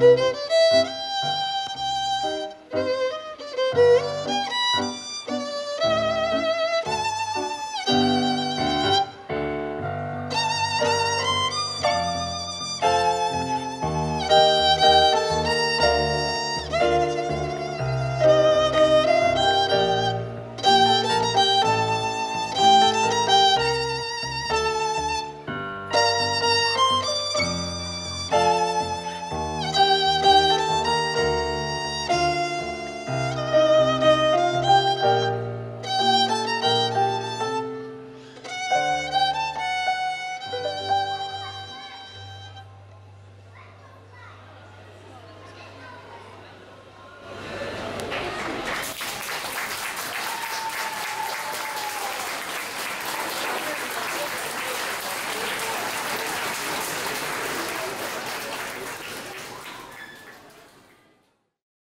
Música